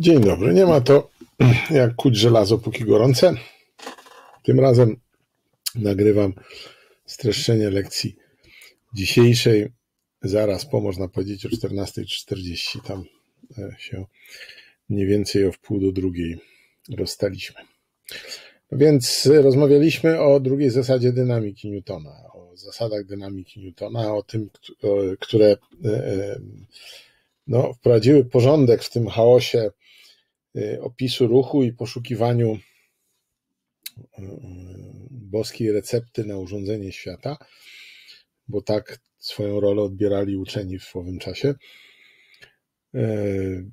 Dzień dobry. Nie ma to jak kuć żelazo póki gorące. Tym razem nagrywam streszczenie lekcji dzisiejszej. Zaraz po, można powiedzieć, o 14.40. Tam e, się mniej więcej o wpół do drugiej rozstaliśmy. Więc rozmawialiśmy o drugiej zasadzie dynamiki Newtona, o zasadach dynamiki Newtona, o tym, które e, e, no, wprowadziły porządek w tym chaosie opisu ruchu i poszukiwaniu y, boskiej recepty na urządzenie świata, bo tak swoją rolę odbierali uczeni w owym czasie. Y,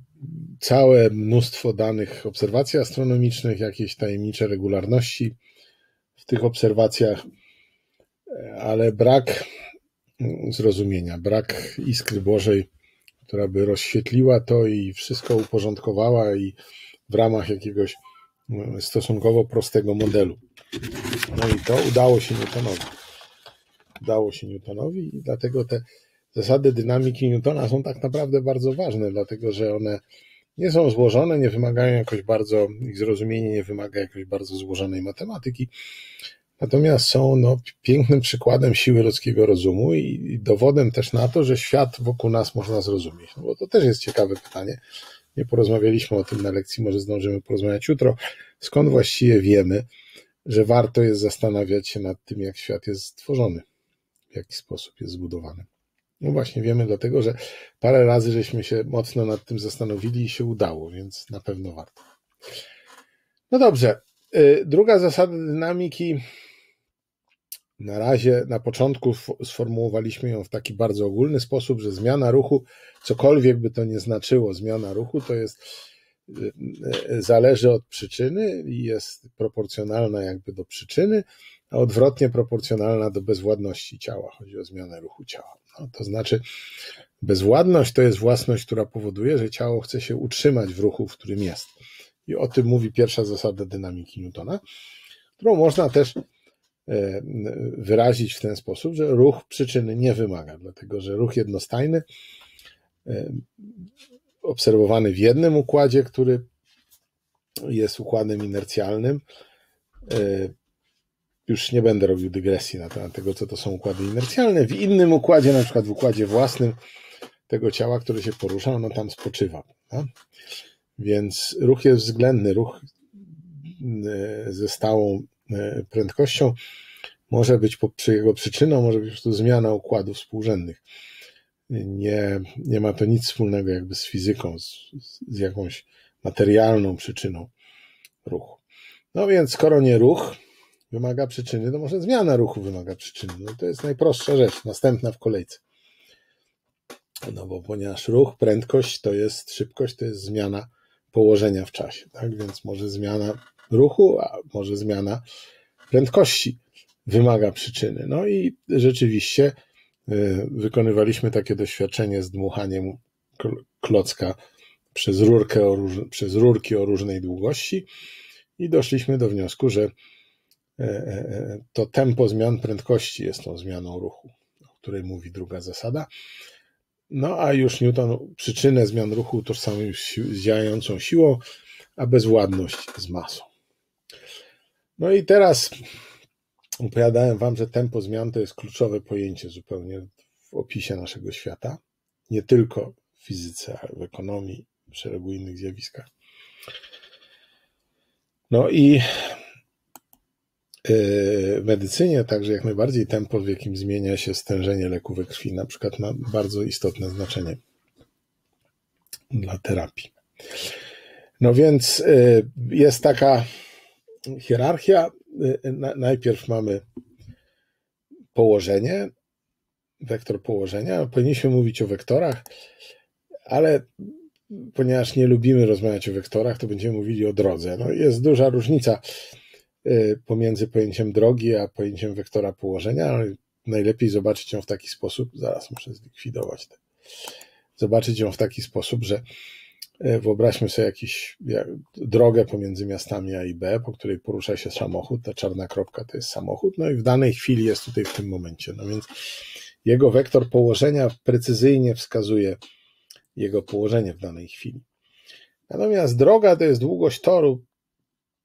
całe mnóstwo danych obserwacji astronomicznych, jakieś tajemnicze regularności w tych obserwacjach, ale brak zrozumienia, brak iskry Bożej która by rozświetliła to i wszystko uporządkowała i w ramach jakiegoś no, stosunkowo prostego modelu. No i to udało się Newtonowi. Udało się Newtonowi i dlatego te zasady dynamiki Newtona są tak naprawdę bardzo ważne, dlatego że one nie są złożone, nie wymagają jakoś bardzo, ich zrozumienie nie wymaga jakoś bardzo złożonej matematyki, Natomiast są no, pięknym przykładem siły ludzkiego rozumu i dowodem też na to, że świat wokół nas można zrozumieć. No bo to też jest ciekawe pytanie. Nie porozmawialiśmy o tym na lekcji, może zdążymy porozmawiać jutro. Skąd właściwie wiemy, że warto jest zastanawiać się nad tym, jak świat jest stworzony, w jaki sposób jest zbudowany? No właśnie, wiemy dlatego, że parę razy żeśmy się mocno nad tym zastanowili i się udało, więc na pewno warto. No dobrze. Y, druga zasada dynamiki na razie, na początku sformułowaliśmy ją w taki bardzo ogólny sposób, że zmiana ruchu, cokolwiek by to nie znaczyło, zmiana ruchu to jest, y, y, zależy od przyczyny i jest proporcjonalna jakby do przyczyny, a odwrotnie proporcjonalna do bezwładności ciała. Chodzi o zmianę ruchu ciała. No, to znaczy, bezwładność to jest własność, która powoduje, że ciało chce się utrzymać w ruchu, w którym jest. I o tym mówi pierwsza zasada dynamiki Newtona, którą można też wyrazić w ten sposób, że ruch przyczyny nie wymaga, dlatego że ruch jednostajny, e, obserwowany w jednym układzie, który jest układem inercjalnym, e, już nie będę robił dygresji na temat tego, co to są układy inercjalne. W innym układzie, na przykład w układzie własnym tego ciała, które się porusza, ono tam spoczywa. Prawda? Więc ruch jest względny, ruch ze stałą E, prędkością może być jego przyczyną, może być po prostu zmiana układów współrzędnych. Nie, nie ma to nic wspólnego jakby z fizyką, z, z jakąś materialną przyczyną ruchu. No więc skoro nie ruch wymaga przyczyny, to może zmiana ruchu wymaga przyczyny. No to jest najprostsza rzecz, następna w kolejce. No bo ponieważ ruch, prędkość to jest szybkość, to jest zmiana położenia w czasie, tak? Więc może zmiana ruchu, a może zmiana prędkości wymaga przyczyny. No i rzeczywiście y, wykonywaliśmy takie doświadczenie z dmuchaniem klocka przez, rurkę o przez rurki o różnej długości i doszliśmy do wniosku, że e, e, e, to tempo zmian prędkości jest tą zmianą ruchu, o której mówi druga zasada. No a już Newton przyczynę zmian ruchu utożsamił z działającą siłą, a bezładność z masą. No i teraz opowiadałem Wam, że tempo zmian to jest kluczowe pojęcie zupełnie w opisie naszego świata. Nie tylko w fizyce, ale w ekonomii, w szeregu innych zjawiskach. No i w medycynie także jak najbardziej tempo, w jakim zmienia się stężenie leku we krwi, na przykład ma bardzo istotne znaczenie dla terapii. No więc y, jest taka hierarchia. Y, najpierw mamy położenie, wektor położenia. Powinniśmy mówić o wektorach, ale ponieważ nie lubimy rozmawiać o wektorach, to będziemy mówili o drodze. No jest duża różnica y, pomiędzy pojęciem drogi a pojęciem wektora położenia, najlepiej zobaczyć ją w taki sposób, zaraz muszę zlikwidować te, zobaczyć ją w taki sposób, że wyobraźmy sobie jakąś drogę pomiędzy miastami A i B, po której porusza się samochód. Ta czarna kropka to jest samochód, no i w danej chwili jest tutaj w tym momencie. No więc jego wektor położenia precyzyjnie wskazuje jego położenie w danej chwili. Natomiast droga to jest długość toru,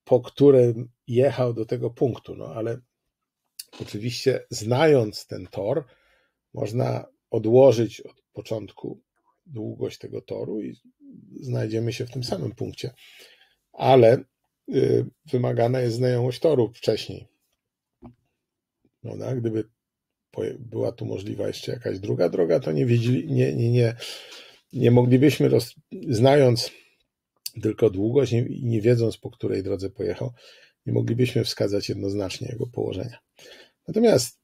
po którym jechał do tego punktu. No ale oczywiście, znając ten tor, można odłożyć od początku długość tego toru i znajdziemy się w tym samym punkcie. Ale y, wymagana jest znajomość toru wcześniej. No, no, gdyby była tu możliwa jeszcze jakaś druga droga, to nie, wiedzieli, nie, nie, nie, nie moglibyśmy, roz, znając tylko długość i nie wiedząc, po której drodze pojechał, nie moglibyśmy wskazać jednoznacznie jego położenia. Natomiast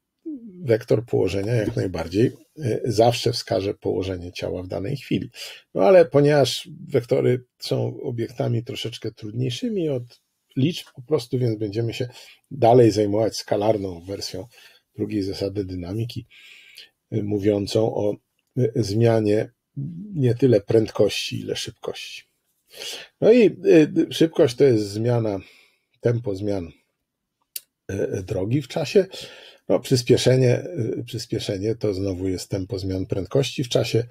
wektor położenia jak najbardziej y, zawsze wskaże położenie ciała w danej chwili. No ale ponieważ wektory są obiektami troszeczkę trudniejszymi od liczb po prostu, więc będziemy się dalej zajmować skalarną wersją drugiej zasady dynamiki, y, mówiącą o y, zmianie nie tyle prędkości, ile szybkości. No i szybkość to jest zmiana, tempo zmian drogi w czasie, no, przyspieszenie, y, przyspieszenie to znowu jest tempo zmian prędkości w czasie.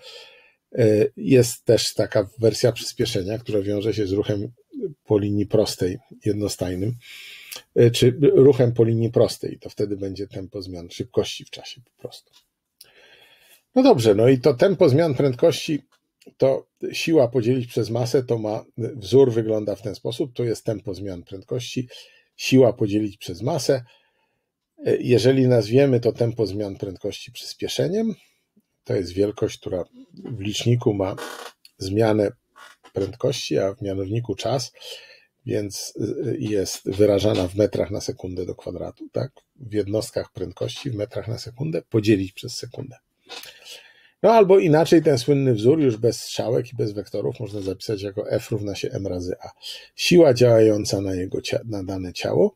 Y, jest też taka wersja przyspieszenia, która wiąże się z ruchem po linii prostej, jednostajnym, y, czy ruchem po linii prostej. To wtedy będzie tempo zmian szybkości w czasie po prostu. No dobrze, no i to tempo zmian prędkości to siła podzielić przez masę, to ma wzór wygląda w ten sposób. To jest tempo zmian prędkości, siła podzielić przez masę. Jeżeli nazwiemy to tempo zmian prędkości przyspieszeniem, to jest wielkość, która w liczniku ma zmianę prędkości, a w mianowniku czas, więc jest wyrażana w metrach na sekundę do kwadratu, tak? W jednostkach prędkości w metrach na sekundę podzielić przez sekundę. No albo inaczej ten słynny wzór już bez strzałek i bez wektorów można zapisać jako F równa się m razy A. Siła działająca na, jego, na dane ciało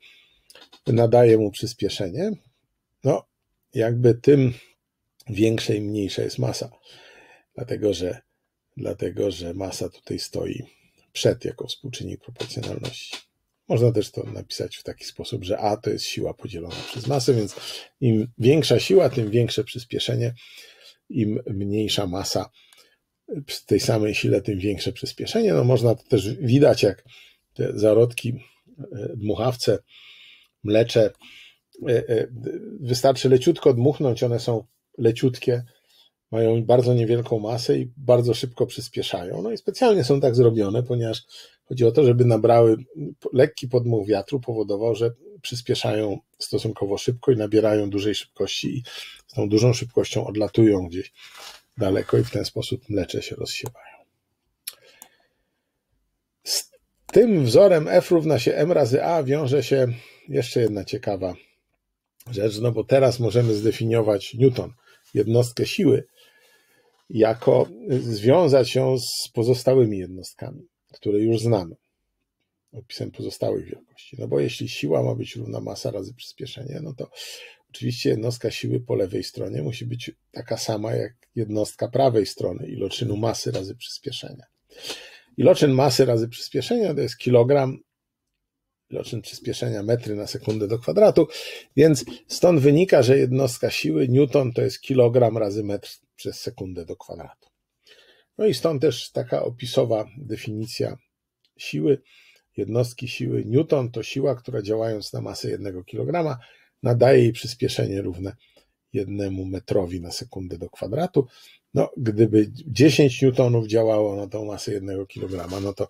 nadaje mu przyspieszenie, no jakby tym większa i mniejsza jest masa. Dlatego, że, dlatego, że masa tutaj stoi przed jako współczynnik proporcjonalności. Można też to napisać w taki sposób, że A to jest siła podzielona przez masę, więc im większa siła, tym większe przyspieszenie, im mniejsza masa przy tej samej sile, tym większe przyspieszenie. No można to też widać, jak te zarodki e, dmuchawce mlecze. E, e, wystarczy leciutko dmuchnąć, one są leciutkie, mają bardzo niewielką masę i bardzo szybko przyspieszają. No i specjalnie są tak zrobione, ponieważ chodzi o to, żeby nabrały lekki podmuch wiatru, powodował, że przyspieszają stosunkowo szybko i nabierają dużej szybkości i z tą dużą szybkością odlatują gdzieś daleko i w ten sposób mlecze się rozsiewają. Z tym wzorem F równa się m razy A wiąże się jeszcze jedna ciekawa rzecz, no bo teraz możemy zdefiniować Newton, jednostkę siły, jako związać ją z pozostałymi jednostkami, które już znamy, opisem pozostałych wielkości. No bo jeśli siła ma być równa masa razy przyspieszenie, no to oczywiście jednostka siły po lewej stronie musi być taka sama jak jednostka prawej strony iloczynu masy razy przyspieszenia. Iloczyn masy razy przyspieszenia to jest kilogram iloczyn przyspieszenia metry na sekundę do kwadratu, więc stąd wynika, że jednostka siły Newton to jest kilogram razy metr przez sekundę do kwadratu. No i stąd też taka opisowa definicja siły. Jednostki siły Newton to siła, która działając na masę jednego kilograma nadaje jej przyspieszenie równe jednemu metrowi na sekundę do kwadratu. No, gdyby 10 newtonów działało na tą masę jednego kilograma, no to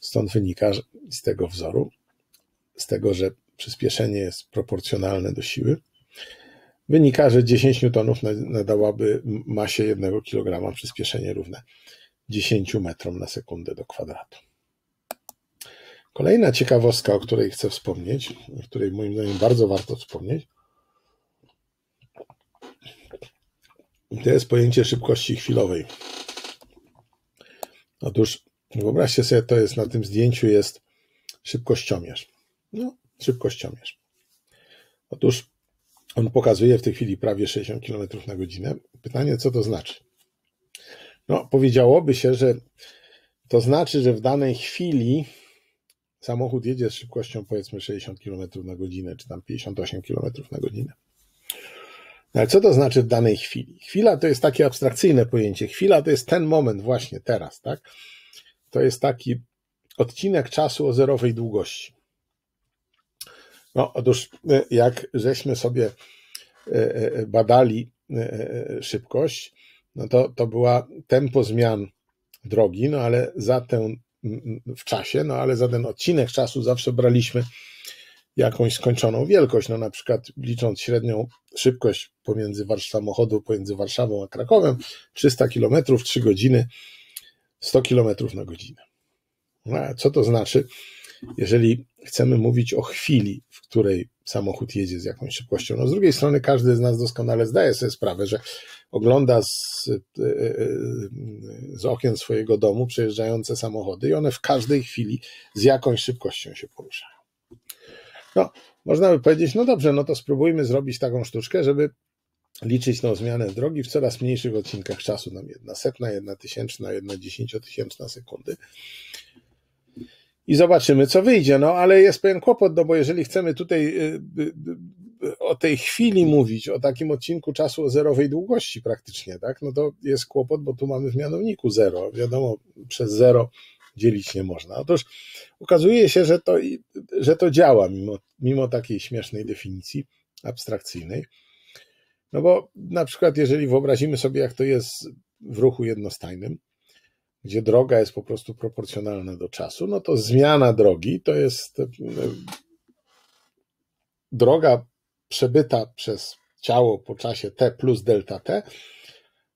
stąd wynika z tego wzoru, z tego, że przyspieszenie jest proporcjonalne do siły, wynika, że 10 newtonów nadałaby masie 1 kg przyspieszenie równe 10 metrom na sekundę do kwadratu. Kolejna ciekawostka, o której chcę wspomnieć, o której moim zdaniem bardzo warto wspomnieć, to jest pojęcie szybkości chwilowej. Otóż wyobraźcie sobie, to jest na tym zdjęciu jest szybkościomierz. No, szybkościomierz. Otóż on pokazuje w tej chwili prawie 60 km na godzinę. Pytanie, co to znaczy? No, powiedziałoby się, że to znaczy, że w danej chwili samochód jedzie z szybkością powiedzmy 60 km na godzinę, czy tam 58 km na godzinę. No ale co to znaczy w danej chwili? Chwila to jest takie abstrakcyjne pojęcie. Chwila to jest ten moment właśnie teraz, tak? to jest taki odcinek czasu o zerowej długości. No, otóż jak żeśmy sobie badali szybkość, no to, to była tempo zmian drogi, no ale za tę w czasie, no ale za ten odcinek czasu zawsze braliśmy jakąś skończoną wielkość, no na przykład licząc średnią szybkość pomiędzy samochodu pomiędzy Warszawą a Krakowem, 300 km, 3 godziny, 100 km na godzinę. No, co to znaczy, jeżeli chcemy mówić o chwili, w której samochód jedzie z jakąś szybkością? No z drugiej strony każdy z nas doskonale zdaje sobie sprawę, że ogląda z, e, e, z okien swojego domu przejeżdżające samochody i one w każdej chwili z jakąś szybkością się poruszają. No, można by powiedzieć, no dobrze, no to spróbujmy zrobić taką sztuczkę, żeby liczyć tą zmianę drogi w coraz mniejszych odcinkach czasu, nam jedna setna, jedna tysięczna, jedna dziesięciotysięczna sekundy. I zobaczymy, co wyjdzie. No, ale jest pewien kłopot, no bo jeżeli chcemy tutaj y, y, y, o tej chwili mówić, o takim odcinku czasu o zerowej długości praktycznie, tak, no to jest kłopot, bo tu mamy w mianowniku zero. Wiadomo, przez zero dzielić nie można. Otóż okazuje się, że to, że to działa mimo, mimo takiej śmiesznej definicji abstrakcyjnej. No bo na przykład, jeżeli wyobrazimy sobie, jak to jest w ruchu jednostajnym, gdzie droga jest po prostu proporcjonalna do czasu, no to zmiana drogi to jest e, droga przebyta przez ciało po czasie t plus delta t,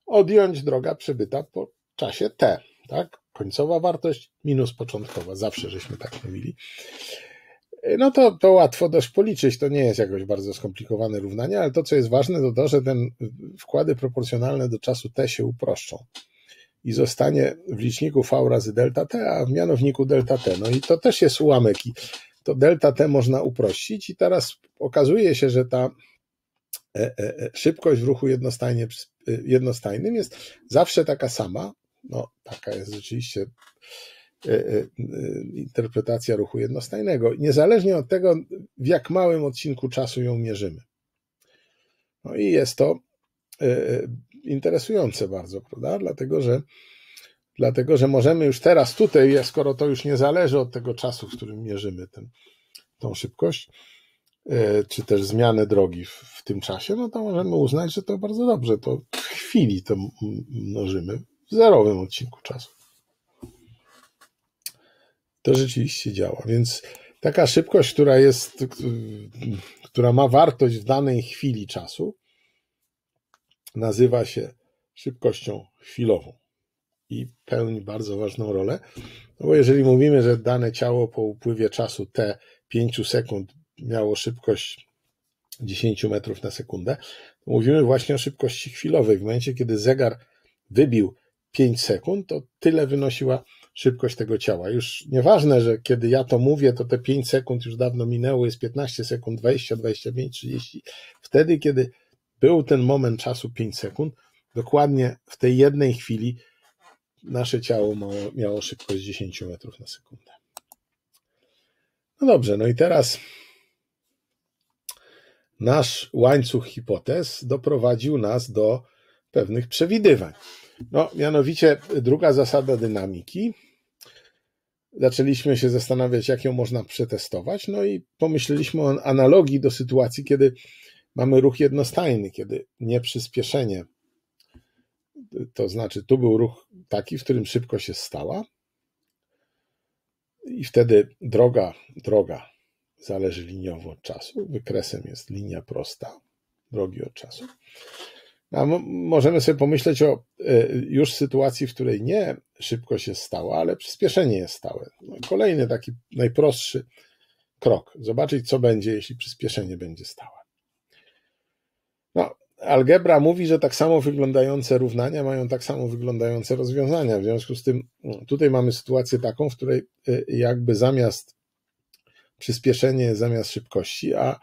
odjąć droga przebyta po czasie t, tak? końcowa wartość minus początkowa. Zawsze żeśmy tak mówili. No to, to łatwo dość policzyć, to nie jest jakoś bardzo skomplikowane równanie, ale to, co jest ważne, to to, że ten wkłady proporcjonalne do czasu t się uproszczą i zostanie w liczniku v razy delta t, a w mianowniku delta t. No i to też jest ułamek i to delta t można uprościć i teraz okazuje się, że ta e, e, e, szybkość w ruchu jednostajnym jest zawsze taka sama, no, taka jest rzeczywiście interpretacja ruchu jednostajnego, niezależnie od tego, w jak małym odcinku czasu ją mierzymy. No i jest to interesujące bardzo, prawda? Dlatego, że dlatego, że możemy już teraz tutaj, skoro to już nie zależy od tego czasu, w którym mierzymy ten, tą szybkość, czy też zmianę drogi w, w tym czasie, no to możemy uznać, że to bardzo dobrze, to w chwili to mnożymy w zerowym odcinku czasu. To rzeczywiście działa, więc taka szybkość, która jest, która ma wartość w danej chwili czasu, nazywa się szybkością chwilową i pełni bardzo ważną rolę, no bo jeżeli mówimy, że dane ciało po upływie czasu t 5 sekund miało szybkość 10 metrów na sekundę, to mówimy właśnie o szybkości chwilowej. W momencie, kiedy zegar wybił 5 sekund, to tyle wynosiła szybkość tego ciała. Już nieważne, że kiedy ja to mówię, to te 5 sekund już dawno minęło, jest 15 sekund, 20, 25, 30. Wtedy, kiedy był ten moment czasu 5 sekund, dokładnie w tej jednej chwili nasze ciało miało, miało szybkość 10 metrów na sekundę. No dobrze, no i teraz nasz łańcuch hipotez doprowadził nas do pewnych przewidywań. No, mianowicie druga zasada dynamiki. Zaczęliśmy się zastanawiać, jak ją można przetestować, no i pomyśleliśmy o analogii do sytuacji, kiedy mamy ruch jednostajny, kiedy nie przyspieszenie, to znaczy tu był ruch taki, w którym szybkość jest stała i wtedy droga, droga zależy liniowo od czasu, wykresem jest linia prosta drogi od czasu. A możemy sobie pomyśleć o e, już sytuacji, w której nie szybkość jest stała, ale przyspieszenie jest stałe. No, kolejny taki najprostszy krok. Zobaczyć, co będzie, jeśli przyspieszenie będzie stałe. Algebra mówi, że tak samo wyglądające równania mają tak samo wyglądające rozwiązania. W związku z tym no, tutaj mamy sytuację taką, w której e, jakby zamiast przyspieszenie zamiast szybkości, a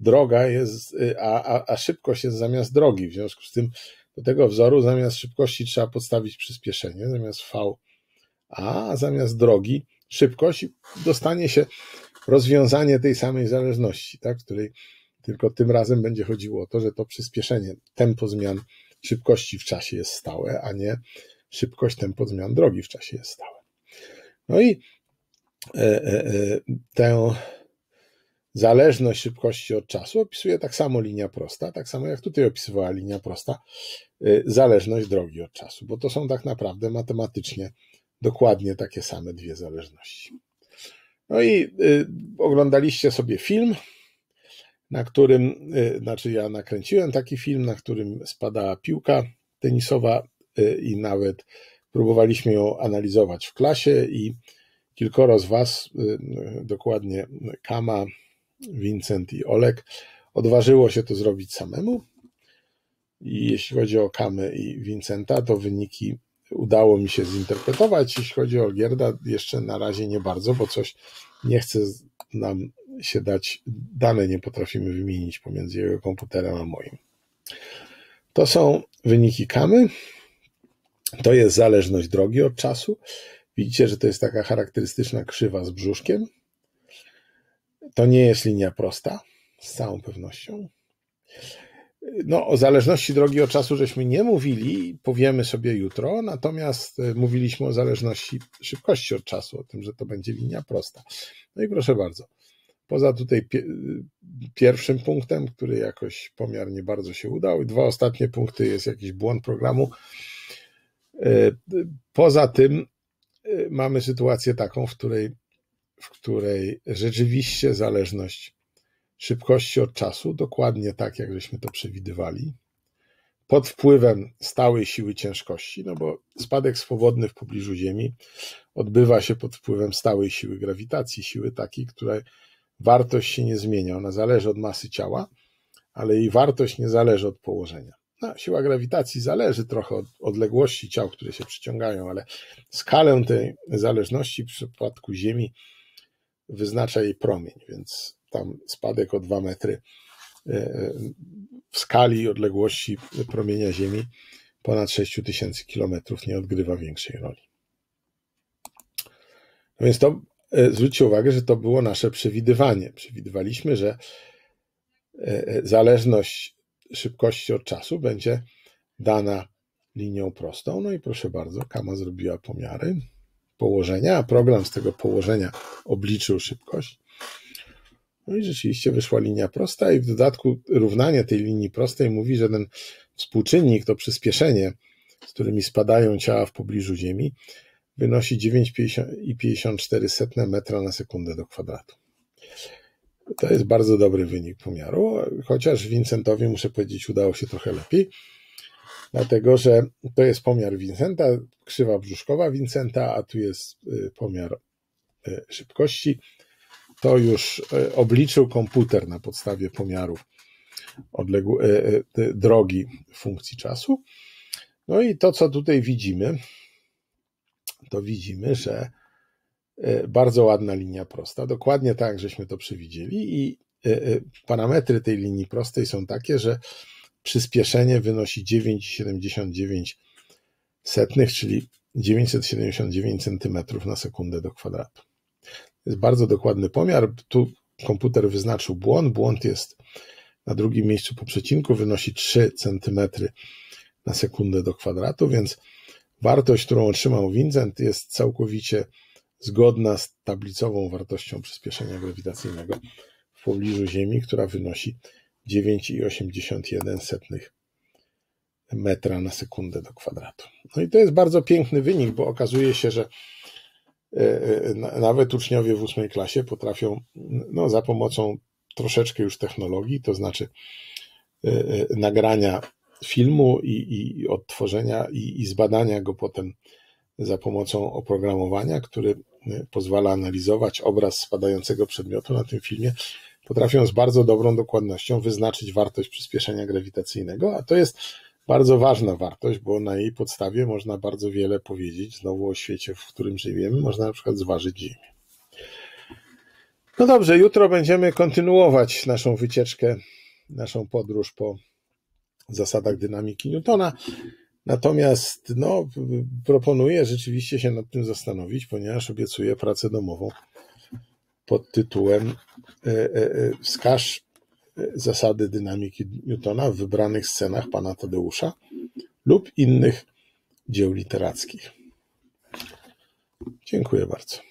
droga jest, y, a, a, a szybkość jest zamiast drogi. W związku z tym do tego wzoru zamiast szybkości trzeba podstawić przyspieszenie, zamiast V, a zamiast drogi szybkość dostanie się rozwiązanie tej samej zależności, tak, której tylko tym razem będzie chodziło o to, że to przyspieszenie, tempo zmian szybkości w czasie jest stałe, a nie szybkość, tempo zmian drogi w czasie jest stałe. No i tę zależność szybkości od czasu opisuje tak samo linia prosta, tak samo jak tutaj opisywała linia prosta, zależność drogi od czasu, bo to są tak naprawdę matematycznie dokładnie takie same dwie zależności. No i oglądaliście sobie film, na którym, y, znaczy ja nakręciłem taki film, na którym spadała piłka tenisowa y, i nawet próbowaliśmy ją analizować w klasie i kilkoro z Was, dokładnie Kama, Vincent i Olek, odważyło się to zrobić samemu. I jeśli chodzi o Kamę i Vincenta, to wyniki udało mi się zinterpretować. Jeśli chodzi o Gierda, jeszcze na razie nie bardzo, bo coś nie chce nam się dać, dane nie potrafimy wymienić pomiędzy jego komputerem a moim. To są wyniki kamy. To jest zależność drogi od czasu. Widzicie, że to jest taka charakterystyczna krzywa z brzuszkiem. To nie jest linia prosta, z całą pewnością. No, o zależności drogi od czasu żeśmy nie mówili, powiemy sobie jutro, natomiast e, mówiliśmy o zależności szybkości od czasu, o tym, że to będzie linia prosta. No i proszę bardzo, poza tutaj pierwszym punktem, który jakoś pomiar nie bardzo się udał, i dwa ostatnie punkty jest jakiś błąd programu. E, poza tym e, mamy sytuację taką, w której, w której rzeczywiście zależność szybkości od czasu, dokładnie tak, jak żeśmy to przewidywali, pod wpływem stałej siły ciężkości, no bo spadek swobodny w pobliżu Ziemi odbywa się pod wpływem stałej siły grawitacji, siły takiej, której wartość się nie zmienia. Ona zależy od masy ciała, ale jej wartość nie zależy od położenia. No, siła grawitacji zależy trochę od odległości ciał, które się przyciągają, ale skalę tej zależności w przypadku Ziemi wyznacza jej promień, więc tam spadek o 2 metry e, w skali odległości promienia Ziemi ponad 6000 kilometrów nie odgrywa większej roli. No więc to zwróćcie uwagę, że to było nasze przewidywanie. Przewidywaliśmy, że zależność szybkości od czasu będzie dana linią prostą. No i proszę bardzo, Kama zrobiła pomiary położenia, a program z tego położenia obliczył szybkość. No i rzeczywiście wyszła linia prosta, i w dodatku równanie tej linii prostej mówi, że ten współczynnik, to przyspieszenie, z którymi spadają ciała w pobliżu Ziemi, wynosi 9,54 metra na sekundę do kwadratu. To jest bardzo dobry wynik pomiaru, chociaż Vincentowi, muszę powiedzieć, udało się trochę lepiej, dlatego że to jest pomiar Vincenta, krzywa brzuszkowa Vincenta, a tu jest y, pomiar y, szybkości to już e, obliczył komputer na podstawie pomiarów odległ- drogi funkcji czasu. No i to, co tutaj widzimy, to widzimy, że bardzo ładna linia prosta, dokładnie tak, żeśmy to przewidzieli i parametry tej linii prostej są takie, że przyspieszenie wynosi 9,79 setnych, czyli 979 cm na sekundę do kwadratu jest bardzo dokładny pomiar. Tu komputer wyznaczył błąd. Błąd jest na drugim miejscu po przecinku, wynosi 3 cm na sekundę do kwadratu, więc wartość, którą otrzymał Vincent, jest całkowicie zgodna z tablicową wartością przyspieszenia grawitacyjnego w pobliżu Ziemi, która wynosi 9,81 metra na sekundę do kwadratu. No i to jest bardzo piękny wynik, bo okazuje się, że E, e, nawet uczniowie w ósmej klasie potrafią no, za pomocą troszeczkę już technologii, to znaczy e, nagrania filmu i, i odtworzenia i, i zbadania go potem za pomocą oprogramowania, który pozwala analizować obraz spadającego przedmiotu na tym filmie, potrafią z bardzo dobrą dokładnością wyznaczyć wartość przyspieszenia grawitacyjnego, a to jest bardzo ważna wartość, bo na jej podstawie można bardzo wiele powiedzieć znowu o świecie, w którym żyjemy. Można na przykład zważyć Ziemię. No dobrze, jutro będziemy kontynuować naszą wycieczkę, naszą podróż po zasadach dynamiki Newtona. Natomiast no, proponuję rzeczywiście się nad tym zastanowić, ponieważ obiecuję pracę domową pod tytułem e, e, e, Wskaż zasady dynamiki Newtona w wybranych scenach pana Tadeusza lub innych dzieł literackich. Dziękuję bardzo.